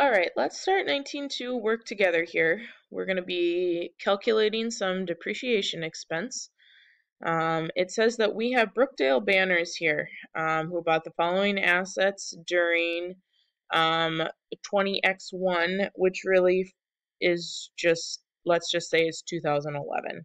All right, let's start 19.2 work together here. We're going to be calculating some depreciation expense. Um, it says that we have Brookdale Banners here um, who bought the following assets during um, 20X1, which really is just, let's just say it's 2011.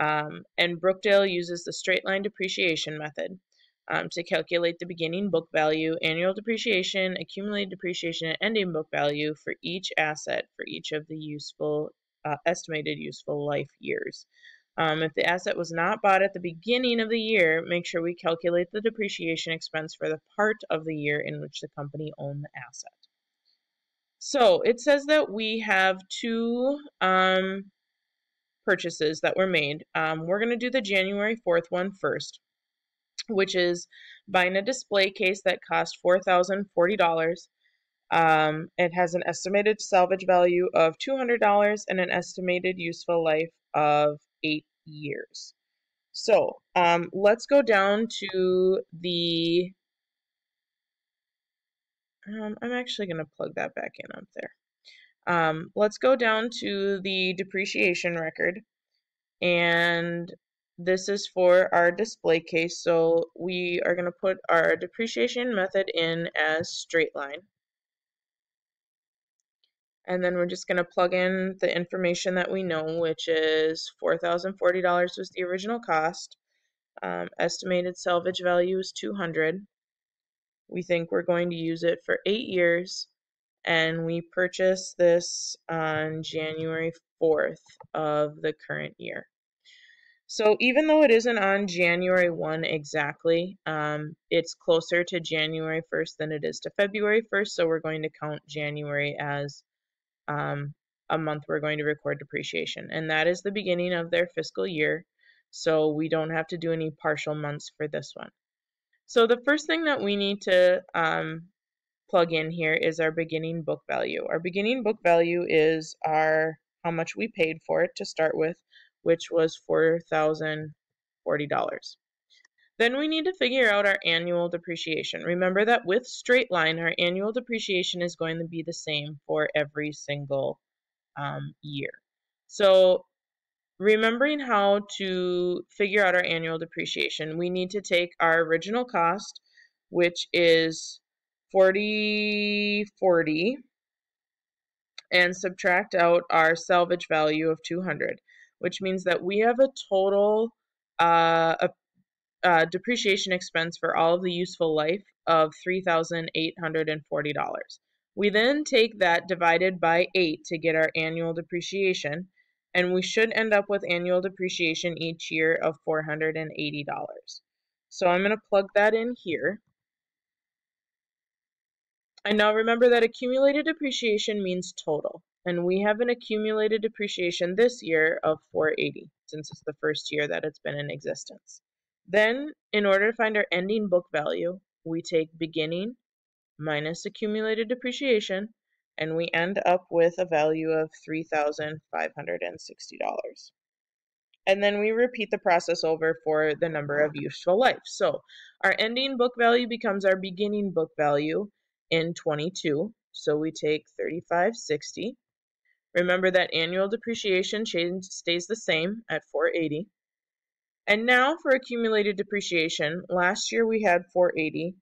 Um, and Brookdale uses the straight line depreciation method um, to calculate the beginning book value, annual depreciation, accumulated depreciation, and ending book value for each asset for each of the useful uh, estimated useful life years. Um, if the asset was not bought at the beginning of the year, make sure we calculate the depreciation expense for the part of the year in which the company owned the asset. So it says that we have two um, purchases that were made. Um, we're going to do the January 4th one first which is buying a display case that cost $4,040. Um, it has an estimated salvage value of $200 and an estimated useful life of eight years. So um, let's go down to the. Um, I'm actually going to plug that back in up there. Um, let's go down to the depreciation record and this is for our display case, so we are going to put our depreciation method in as straight line. And then we're just going to plug in the information that we know, which is $4,040 was the original cost. Um, estimated salvage value is 200. We think we're going to use it for eight years, and we purchased this on January 4th of the current year. So even though it isn't on January 1 exactly, um, it's closer to January 1st than it is to February 1st. So we're going to count January as um, a month we're going to record depreciation. And that is the beginning of their fiscal year. So we don't have to do any partial months for this one. So the first thing that we need to um, plug in here is our beginning book value. Our beginning book value is our how much we paid for it to start with which was $4,040. Then we need to figure out our annual depreciation. Remember that with straight line, our annual depreciation is going to be the same for every single um, year. So remembering how to figure out our annual depreciation, we need to take our original cost, which is 4040, and subtract out our salvage value of 200 which means that we have a total uh, a, a depreciation expense for all of the useful life of $3,840. We then take that divided by 8 to get our annual depreciation, and we should end up with annual depreciation each year of $480. So I'm going to plug that in here. And now remember that accumulated depreciation means total and we have an accumulated depreciation this year of 480 since it's the first year that it's been in existence. Then, in order to find our ending book value, we take beginning minus accumulated depreciation, and we end up with a value of $3,560. And then we repeat the process over for the number of useful life. So our ending book value becomes our beginning book value in 22. So we take 3560 Remember that annual depreciation change stays the same at 480. And now for accumulated depreciation, last year we had 480.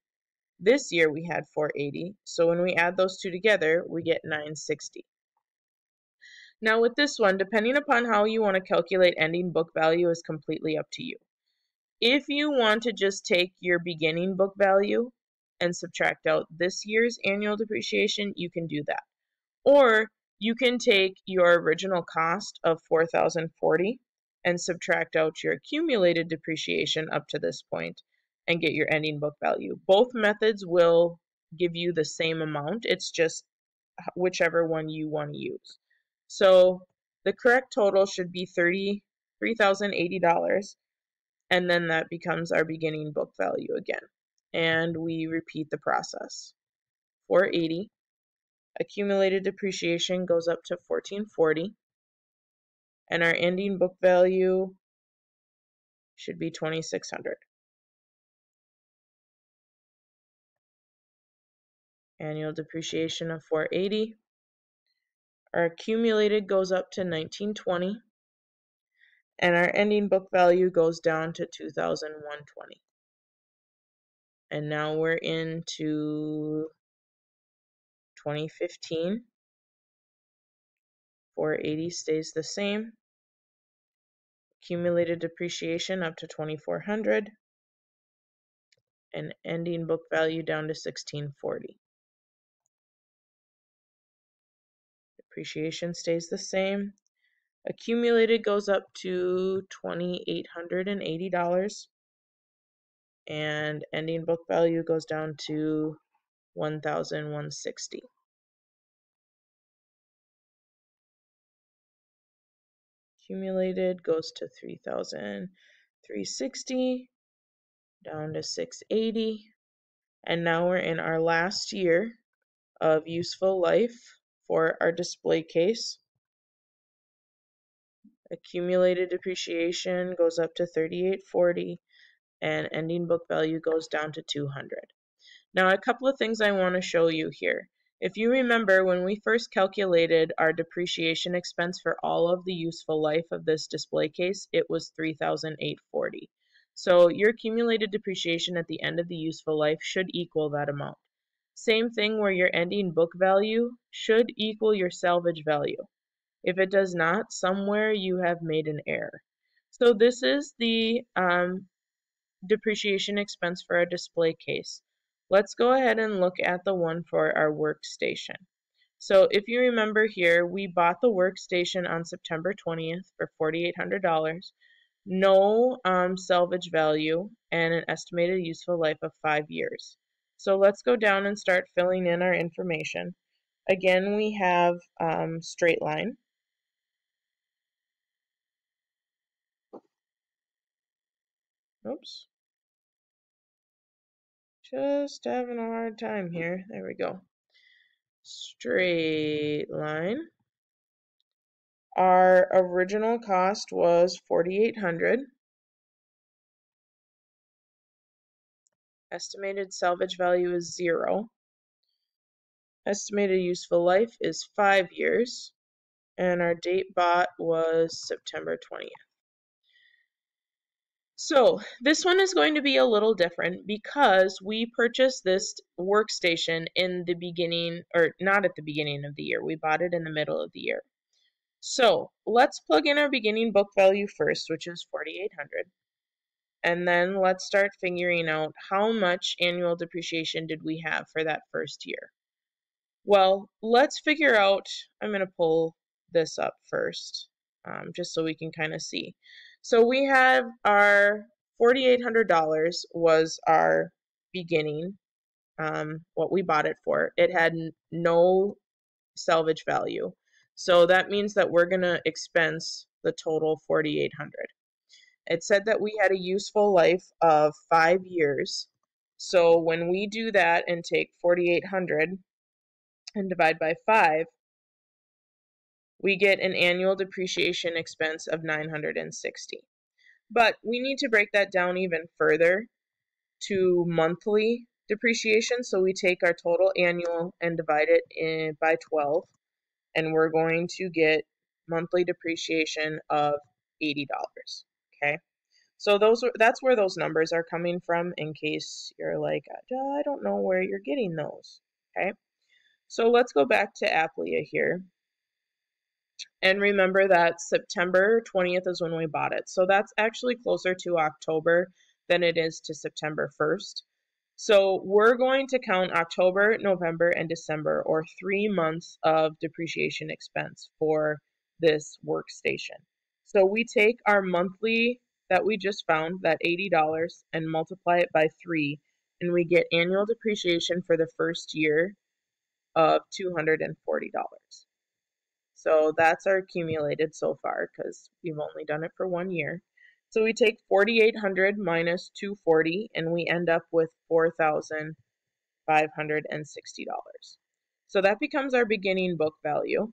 This year we had 480. So when we add those two together, we get 960. Now with this one, depending upon how you want to calculate ending book value is completely up to you. If you want to just take your beginning book value and subtract out this year's annual depreciation, you can do that. Or you can take your original cost of 4040 and subtract out your accumulated depreciation up to this point and get your ending book value. Both methods will give you the same amount. It's just whichever one you want to use. So the correct total should be $33,080 and then that becomes our beginning book value again. And we repeat the process. 480 accumulated depreciation goes up to 1440 and our ending book value should be 2600 annual depreciation of 480. Our accumulated goes up to 1920 and our ending book value goes down to 2120. And now we're into 2015. 480 stays the same. Accumulated depreciation up to 2400 and ending book value down to 1640. Depreciation stays the same. Accumulated goes up to $2,880 and ending book value goes down to 1,160. Accumulated goes to 3,360 down to 680 and now we're in our last year of useful life for our display case. Accumulated depreciation goes up to 3840 and ending book value goes down to 200. Now a couple of things I want to show you here. If you remember when we first calculated our depreciation expense for all of the useful life of this display case, it was 3840. So your accumulated depreciation at the end of the useful life should equal that amount. Same thing where your ending book value should equal your salvage value. If it does not, somewhere you have made an error. So this is the um, depreciation expense for a display case. Let's go ahead and look at the one for our workstation. So if you remember here, we bought the workstation on September 20th for $4,800, no um, salvage value, and an estimated useful life of five years. So let's go down and start filling in our information. Again, we have um, straight line. Oops. Just having a hard time here. There we go. Straight line. Our original cost was 4800 Estimated salvage value is zero. Estimated useful life is five years. And our date bought was September 20th. So this one is going to be a little different because we purchased this workstation in the beginning, or not at the beginning of the year. We bought it in the middle of the year. So let's plug in our beginning book value first, which is 4800 And then let's start figuring out how much annual depreciation did we have for that first year. Well, let's figure out, I'm going to pull this up first, um, just so we can kind of see. So we have our $4,800 was our beginning, um, what we bought it for. It had no salvage value. So that means that we're going to expense the total 4800 It said that we had a useful life of five years. So when we do that and take 4800 and divide by 5, we get an annual depreciation expense of 960. But we need to break that down even further to monthly depreciation. So we take our total annual and divide it in, by 12, and we're going to get monthly depreciation of $80. Okay. So those that's where those numbers are coming from in case you're like, I don't know where you're getting those. Okay. So let's go back to Aplia here. And remember that September 20th is when we bought it. So that's actually closer to October than it is to September 1st. So we're going to count October, November, and December, or three months of depreciation expense for this workstation. So we take our monthly that we just found, that $80, and multiply it by three, and we get annual depreciation for the first year of $240. So that's our accumulated so far because we've only done it for one year. So we take 4,800 minus 240 and we end up with $4,560. So that becomes our beginning book value.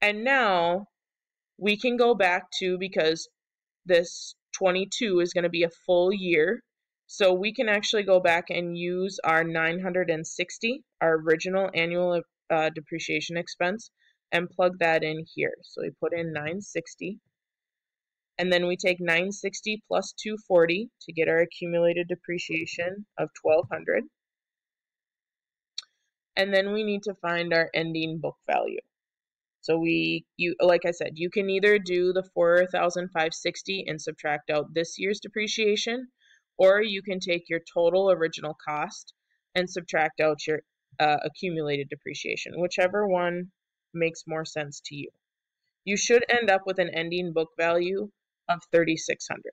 And now we can go back to, because this 22 is going to be a full year, So we can actually go back and use our 960, our original annual uh, depreciation expense, and plug that in here. So we put in 960. And then we take 960 plus 240 to get our accumulated depreciation of 1200. And then we need to find our ending book value. So we, you, like I said, you can either do the 4,560 and subtract out this year's depreciation, or you can take your total original cost and subtract out your uh, accumulated depreciation, whichever one makes more sense to you. You should end up with an ending book value of 3,600.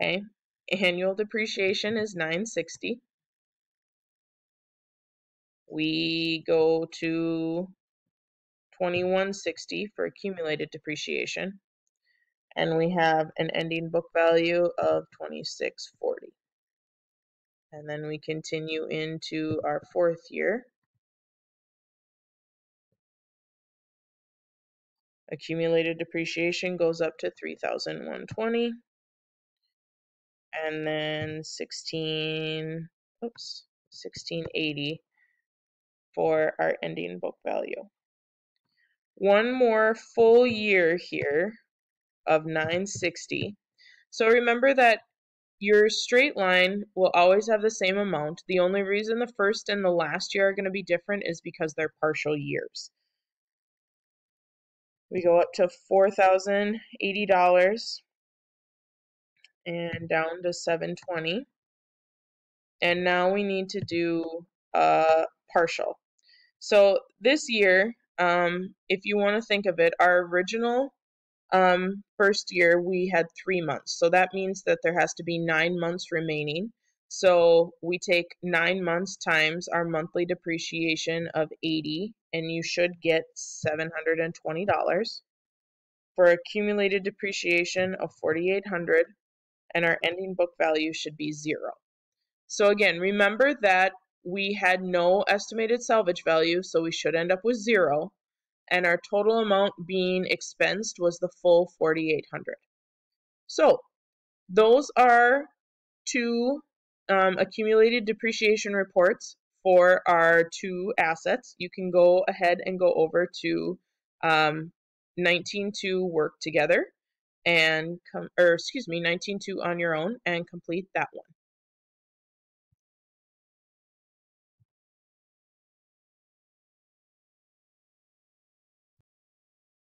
Okay, annual depreciation is 960 we go to 2160 for accumulated depreciation and we have an ending book value of 2640 and then we continue into our fourth year accumulated depreciation goes up to 3120 and then 16 oops 1680 for our ending book value. One more full year here of 960. So remember that your straight line will always have the same amount. The only reason the first and the last year are going to be different is because they're partial years. We go up to $4,080 and down to 720. And now we need to do a partial. So this year, um, if you want to think of it, our original um, first year we had three months. So that means that there has to be nine months remaining. So we take nine months times our monthly depreciation of 80 and you should get $720 for accumulated depreciation of 4800 and our ending book value should be zero. So again, remember that we had no estimated salvage value, so we should end up with zero. And our total amount being expensed was the full 4800 So those are two um, accumulated depreciation reports for our two assets. You can go ahead and go over to um, 19.2 work together and come, or excuse me, 19.2 on your own and complete that one.